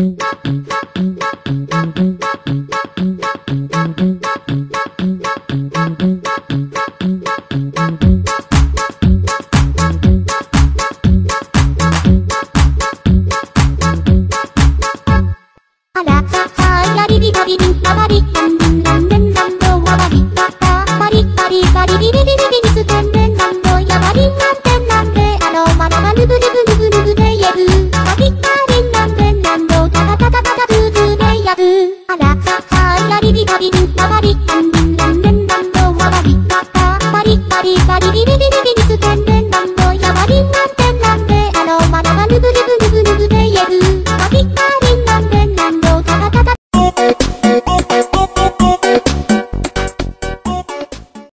バリバリバリビリリビ変わりなん